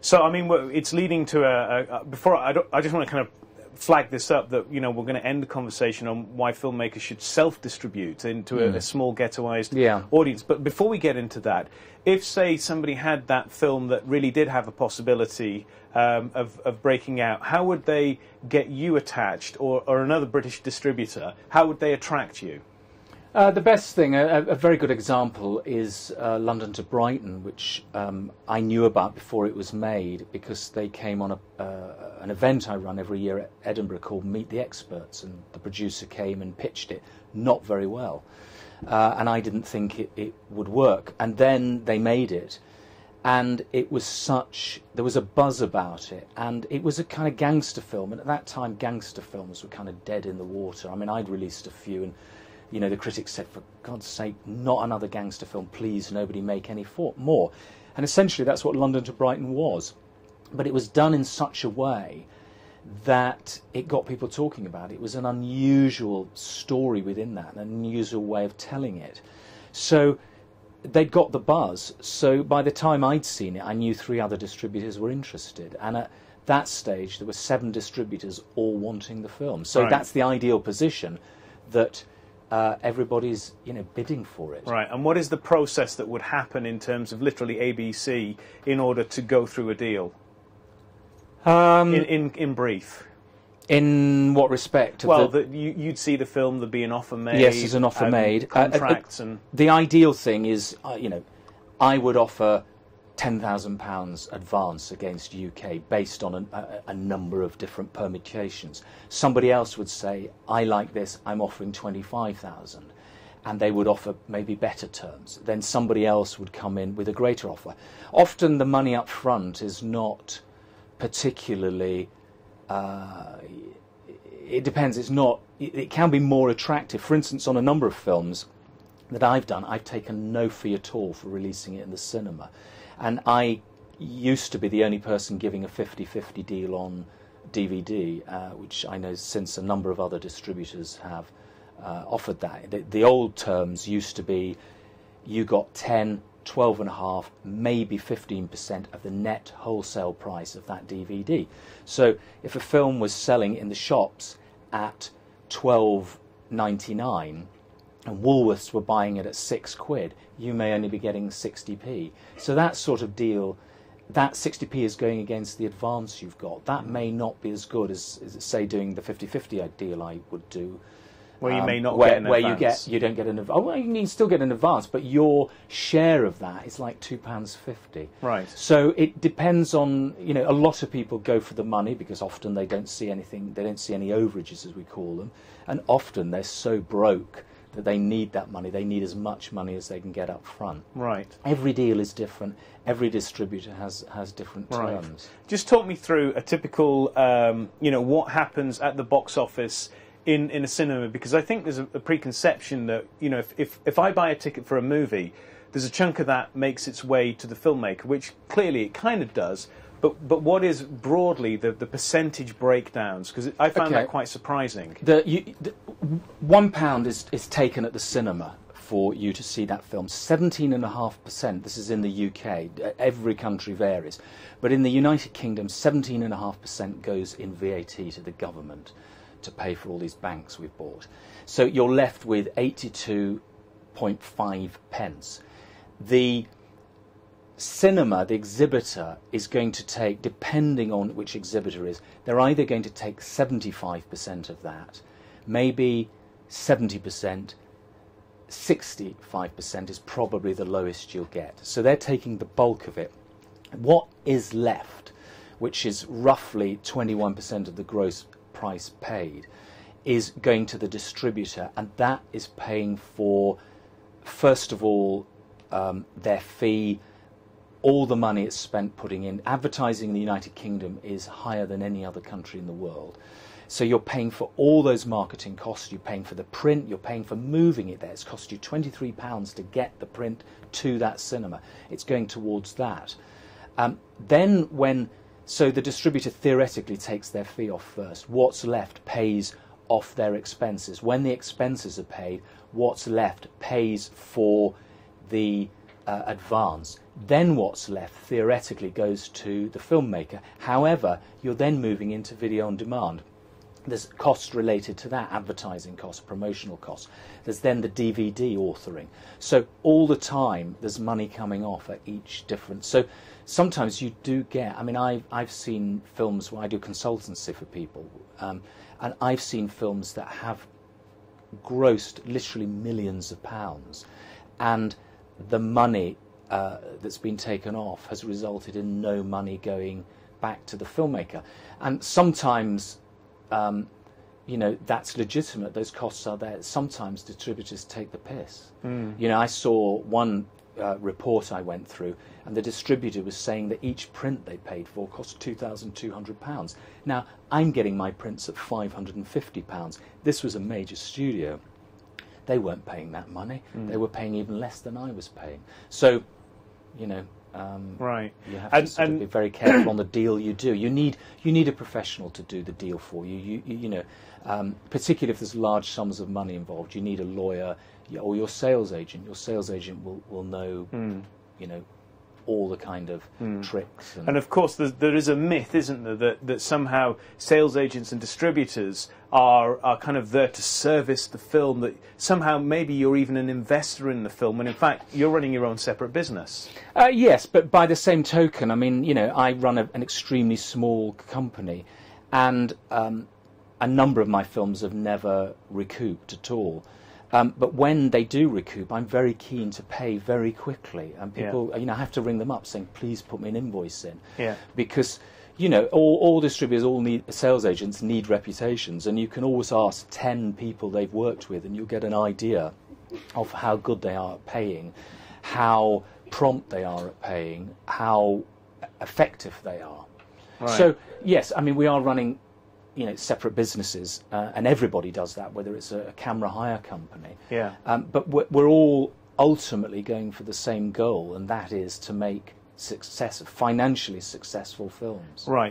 So, I mean, it's leading to a. a, before I, I just want to kind of flag this up that you know we're going to end the conversation on why filmmakers should self-distribute into a, a small ghettoized Yeah. audience. But before we get into that, if say somebody had that film that really did have a possibility um, of, of breaking out, how would they get you attached, or, or another British distributor? How would they attract you? Uh, the best thing, a, a very good example, is uh, London to Brighton, which um, I knew about before it was made because they came on a, uh, an event I run every year at Edinburgh called Meet the Experts, and the producer came and pitched it not very well. Uh, and I didn't think it, it would work. And then they made it, and it was such, there was a buzz about it, and it was a kind of gangster film. And at that time, gangster films were kind of dead in the water. I mean, I'd released a few, and you know, the critics said, for God's sake, not another gangster film, please, nobody make any for- more. And essentially, that's what London to Brighton was. But it was done in such a way that it got people talking about it. It was an unusual story within that, an unusual way of telling it. So they'd got the buzz. So by the time I'd seen it, I knew three other distributors were interested. And at that stage, there were seven distributors all wanting the film. So Right. that's the ideal position that uh, everybody's you know bidding for it. Right, and what is the process that would happen in terms of literally ABC in order to go through a deal? Um, In, in, in brief. in what respect? Well, The- the, you, you'd see the film, there'd be an offer made. Yes, there's an offer and made. Uh, uh, uh, Contracts and. the ideal thing is, uh, you know, I would offer ten thousand pounds advance against UK based on a, a, a number of different permutations. Somebody else would say, I like this, I'm offering twenty five thousand. And they would offer maybe better terms. Then somebody else would come in with a greater offer. Often the money up front is not particularly uh, it depends. It's not. It can be more attractive. For instance, on a number of films that I've done, I've taken no fee at all for releasing it in the cinema, and I used to be the only person giving a 50-50 deal on DVD, uh, which I know since a number of other distributors have uh, offered that. The, the old terms used to be you got 10, 12 and a half, maybe 15% of the net wholesale price of that DVD. So if a film was selling in the shops at 12.99 and Woolworths were buying it at 6 quid, you may only be getting 60p. So that sort of deal that 60p is going against the advance you've got. That may not be as good as, as say doing the 50-50 deal I would do Where you um, may not where, get an where you advance. get you don't get an advance. Oh, well, you can still get an advance, but your share of that is like two pounds fifty. Right. So it depends on you know a lot of people go for the money because often they don't see anything. They don't see any overages as we call them, and often they're so broke that they need that money. They need as much money as they can get up front. Right. Every deal is different. Every distributor has has different Right. terms. Just talk me through a typical, um, you know, what happens at the box office in, in a cinema because I think there's a, a preconception that, you know, if, if, if I buy a ticket for a movie, there's a chunk of that makes its way to the filmmaker, which clearly it kind of does. But, but what is broadly the, the percentage breakdowns? Because I found Okay. that quite surprising. The, you, the, one pound is, is taken at the cinema for you to see that film. Seventeen and a half percent. This is in the UK. Every country varies, but in the United Kingdom, seventeen and a half percent goes in VAT to the government to pay for all these banks we've bought. So you're left with eighty-two point five pence. The cinema, the exhibitor, is going to take, depending on which exhibitor is, they're either going to take 75% of that, maybe 70%, 65% is probably the lowest you'll get. So they're taking the bulk of it. What is left, which is roughly 21% of the gross price paid, is going to the distributor, and that is paying for, first of all, um, their fee, all the money it's spent putting in. Advertising in the United Kingdom is higher than any other country in the world. So you're paying for all those marketing costs. You're paying for the print. You're paying for moving it there. It's cost you twenty-three pounds to get the print to that cinema. It's going towards that. Um, then when so the distributor theoretically takes their fee off first. What's left pays off their expenses. When the expenses are paid, what's left pays for the uh, advance. Then what's left theoretically goes to the filmmaker. However, you're then moving into video on demand. There's costs related to that, advertising costs, promotional costs. There's then the DVD authoring. So all the time there's money coming off at each different. So sometimes you do get. I mean, I've I've seen films where I do consultancy for people, um, and I've seen films that have grossed literally millions of pounds, and the money uh, that's been taken off has resulted in no money going back to the filmmaker. And sometimes, um, you know, that's legitimate. Those costs are there. Sometimes distributors take the piss. Mm. You know, I saw one uh, report I went through, and the distributor was saying that each print they paid for cost £2,200. Now, I'm getting my prints at £550. This was a major studio. They weren't paying that money. Mm. They were paying even less than I was paying. So, you know, um, right. You have and, to sort of be very careful on the deal you do. You need you need a professional to do the deal for you. You you, you know, um, particularly if there's large sums of money involved, you need a lawyer or your sales agent. Your sales agent will will know, mm. you know, all the kind of mm. tricks. And, and of course, there is a myth, isn't there, that, that somehow sales agents and distributors are, are kind of there to service the film, that somehow maybe you're even an investor in the film, when in fact you're running your own separate business. Uh, yes, but by the same token, I mean, you know, I run a, an extremely small company, and um, a number of my films have never recouped at all. Um, but when they do recoup, I'm very keen to pay very quickly, and people, yeah. you know, I have to ring them up saying, "Please put me an invoice in," yeah. because you know, all, all distributors, all need, sales agents need reputations, and you can always ask ten people they've worked with, and you'll get an idea of how good they are at paying, how prompt they are at paying, how effective they are. Right. So yes, I mean we are running you know separate businesses, uh, and everybody does that, whether it's a, a camera hire company. Yeah. Um, but we're, we're, all ultimately going for the same goal, and that is to make success, financially successful films. Right.